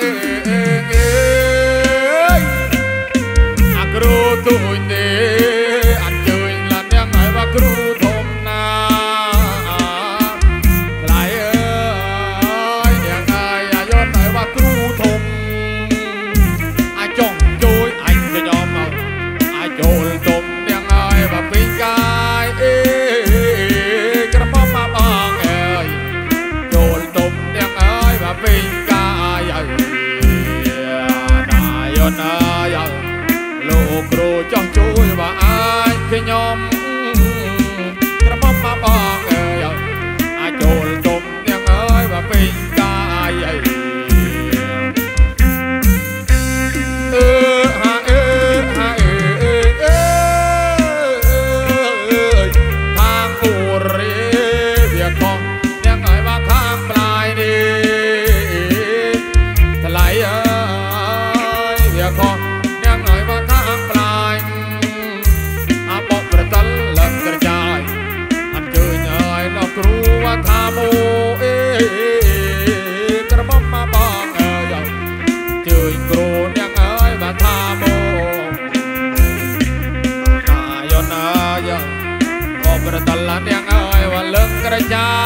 เอ้ย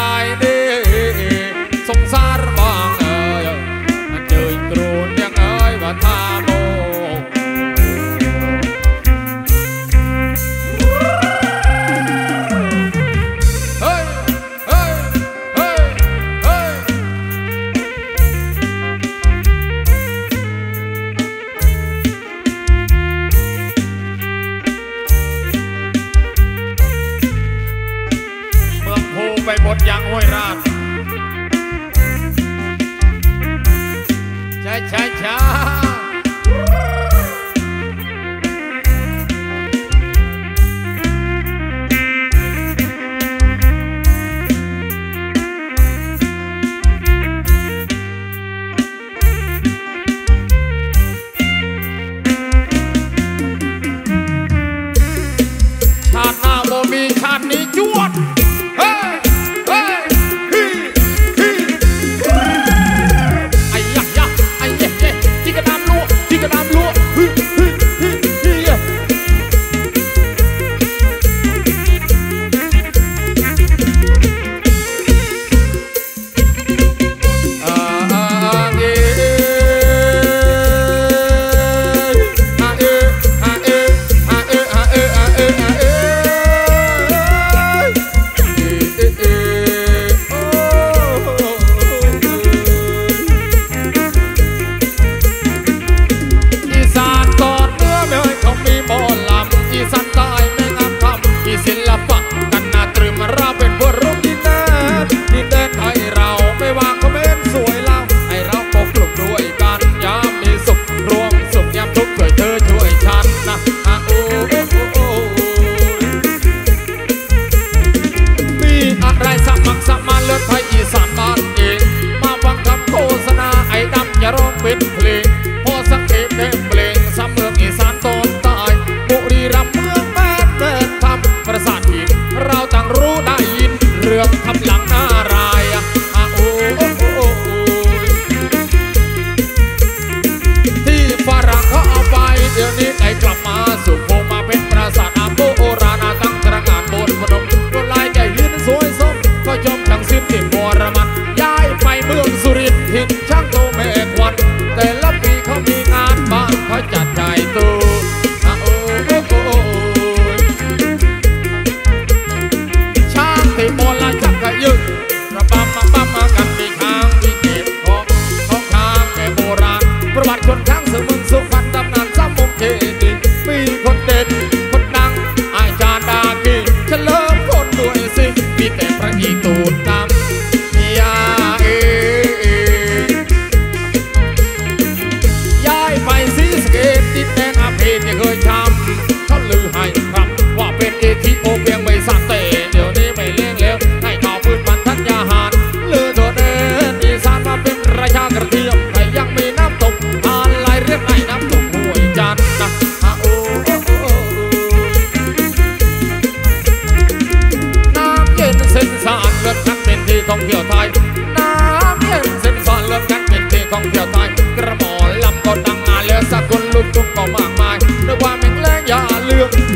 ระ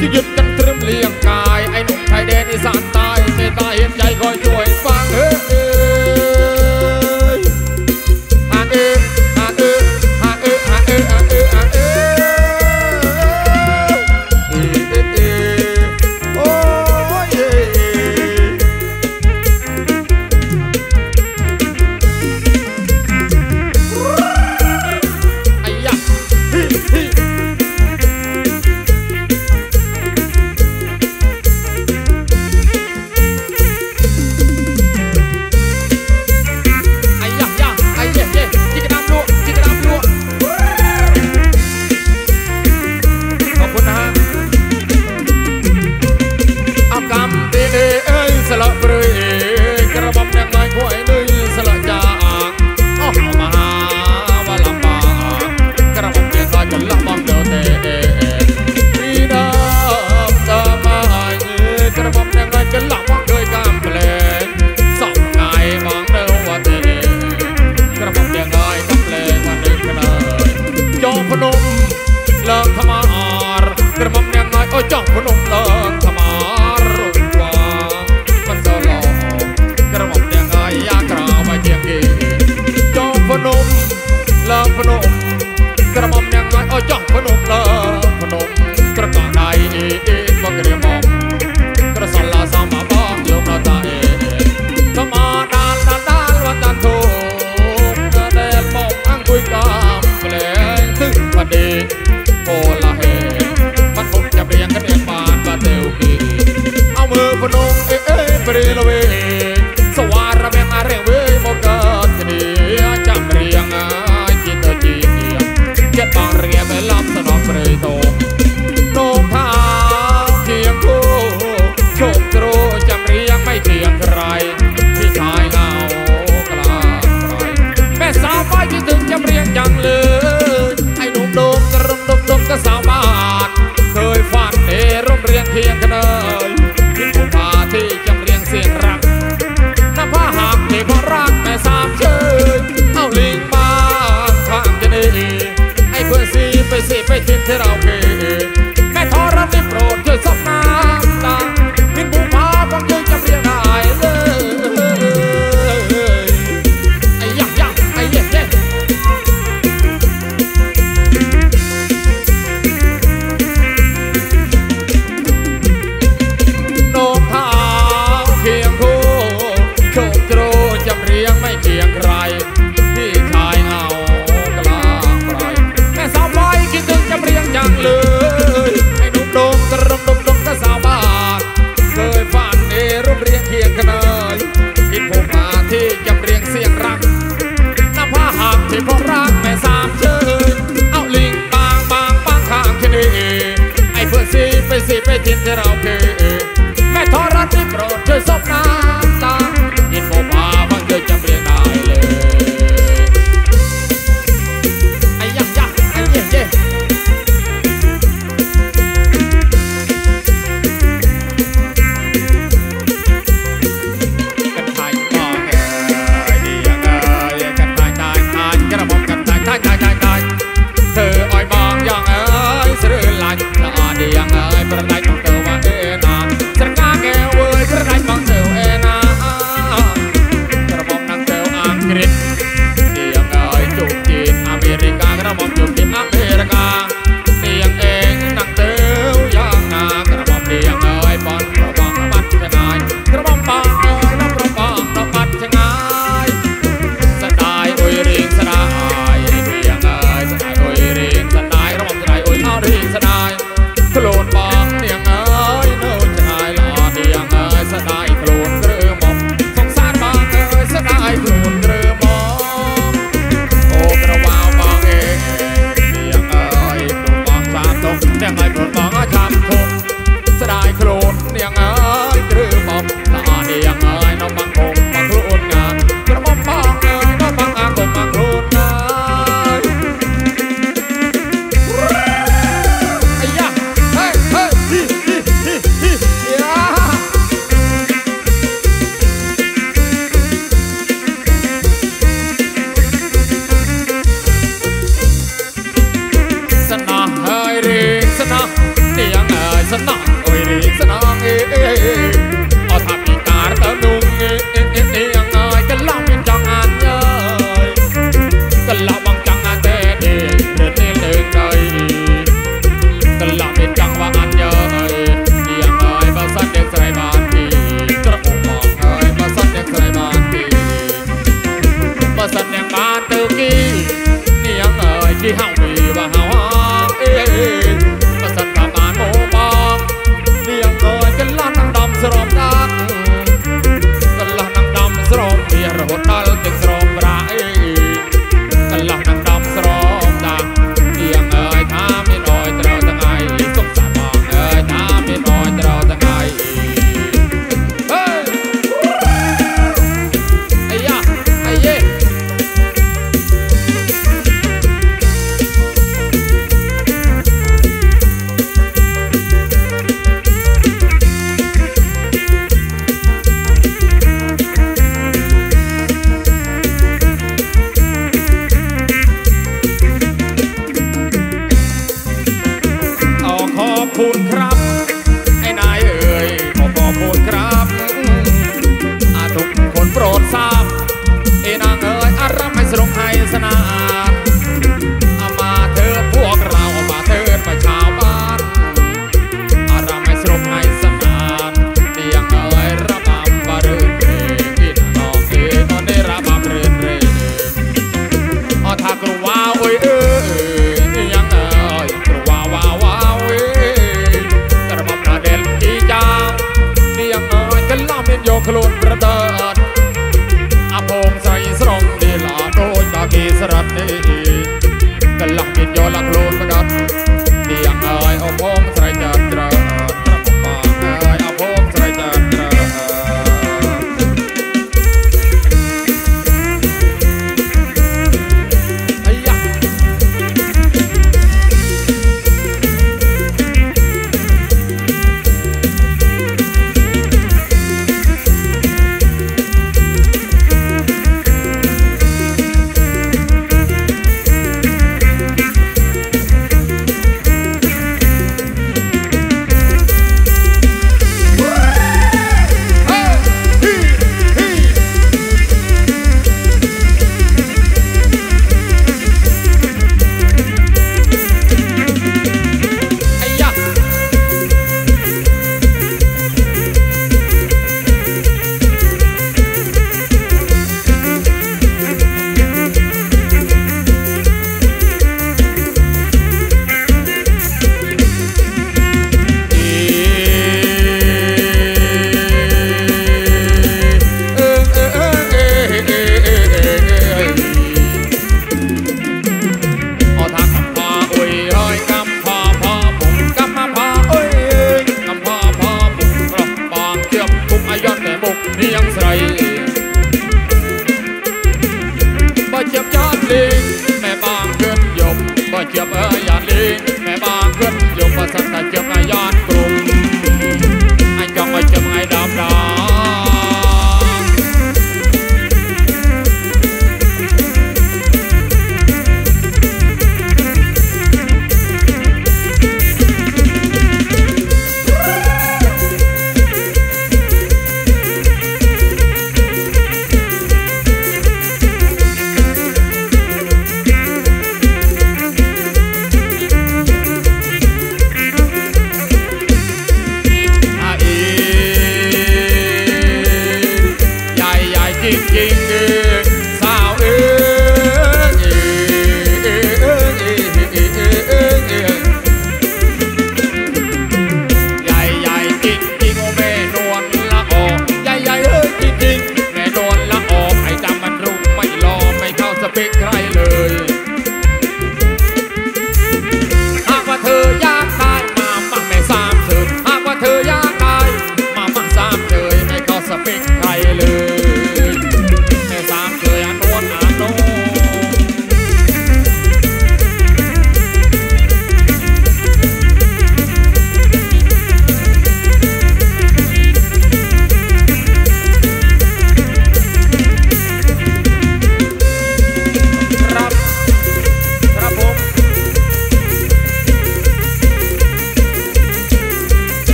to get that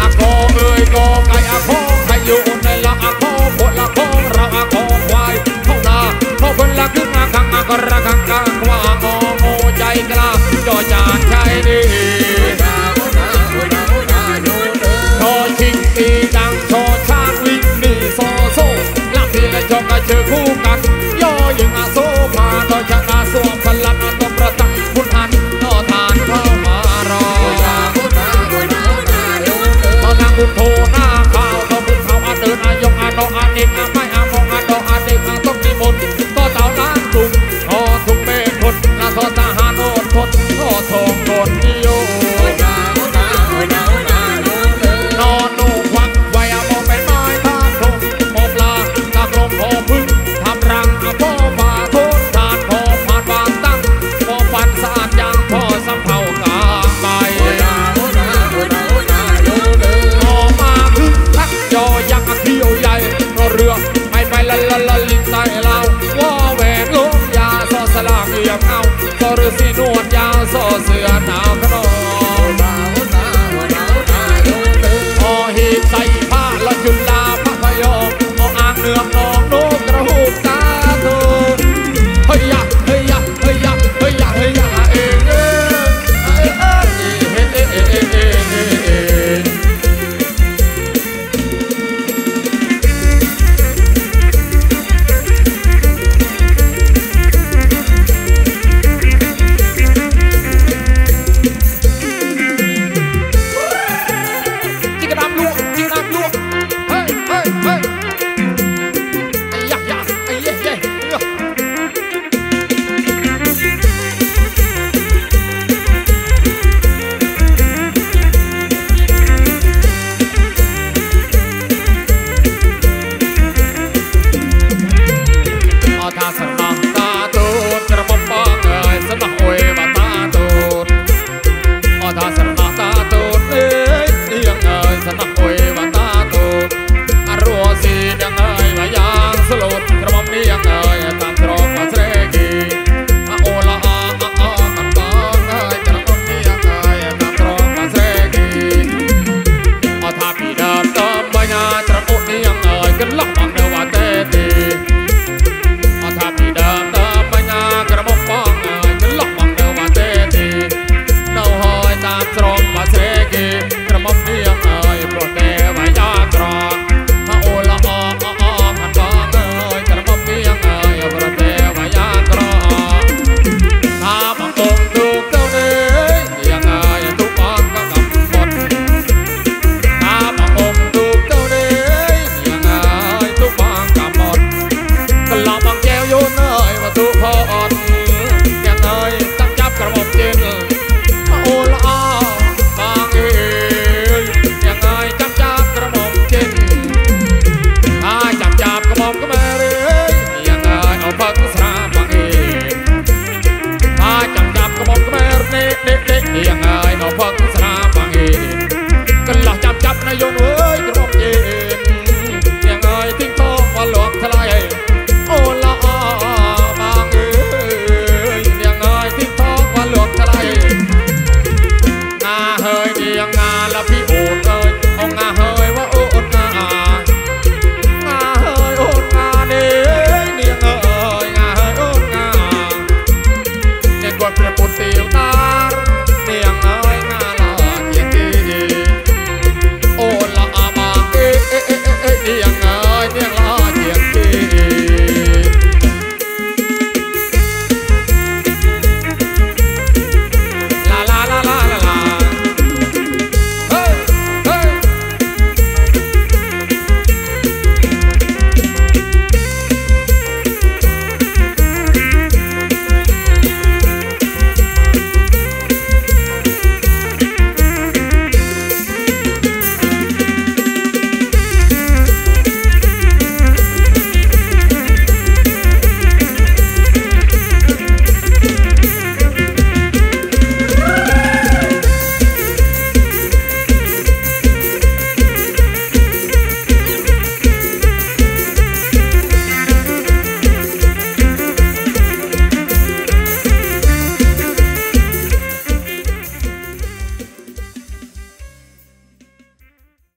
อะโคเอ้ยโกไกอโคใครอยู่ในละอโคโคละโคเราอโคควายเข้านาเข้าคนละขึ้นมาข้างมากระข้งกลางว่างอโมใจกล้าจอจานใช่ดีชอชิงตีดังชอชาวิ่หนีซอโซ่ลักที่และอกระเชือคู่กันย่อยิงอโซมาต่อช